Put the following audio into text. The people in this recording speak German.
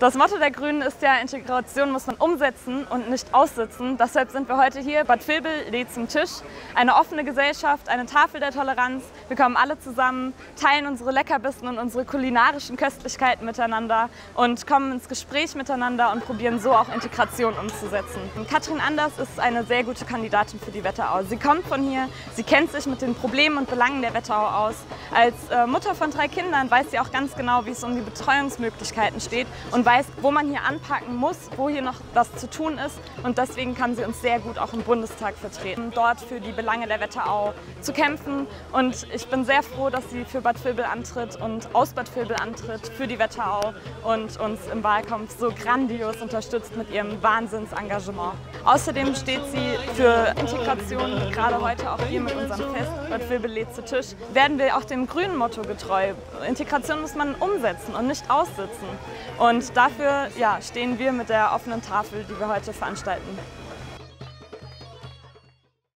Das Motto der Grünen ist ja, Integration muss man umsetzen und nicht aussitzen. Deshalb sind wir heute hier. Bad Vilbel lädt zum Tisch. Eine offene Gesellschaft, eine Tafel der Toleranz. Wir kommen alle zusammen, teilen unsere Leckerbissen und unsere kulinarischen Köstlichkeiten miteinander und kommen ins Gespräch miteinander und probieren so auch Integration umzusetzen. Katrin Anders ist eine sehr gute Kandidatin für die Wetterau. Sie kommt von hier, sie kennt sich mit den Problemen und Belangen der Wetterau aus. Als äh, Mutter von drei Kindern weiß sie auch ganz genau, wie es um die Betreuungsmöglichkeiten steht und weiß, wo man hier anpacken muss, wo hier noch was zu tun ist. Und deswegen kann sie uns sehr gut auch im Bundestag vertreten, dort für die Belange der Wetterau zu kämpfen. Und ich bin sehr froh, dass sie für Bad Vilbel antritt und aus Bad Vilbel antritt für die Wetterau und uns im Wahlkampf so grandios unterstützt mit ihrem Wahnsinnsengagement. Außerdem steht sie für Integration, gerade heute auch hier mit unserem Fest, Bad Vilbel lädt zu Tisch, werden wir auch dem grünen Motto getreu. Integration muss man umsetzen und nicht aussitzen. Und dafür ja, stehen wir mit der offenen Tafel, die wir heute veranstalten.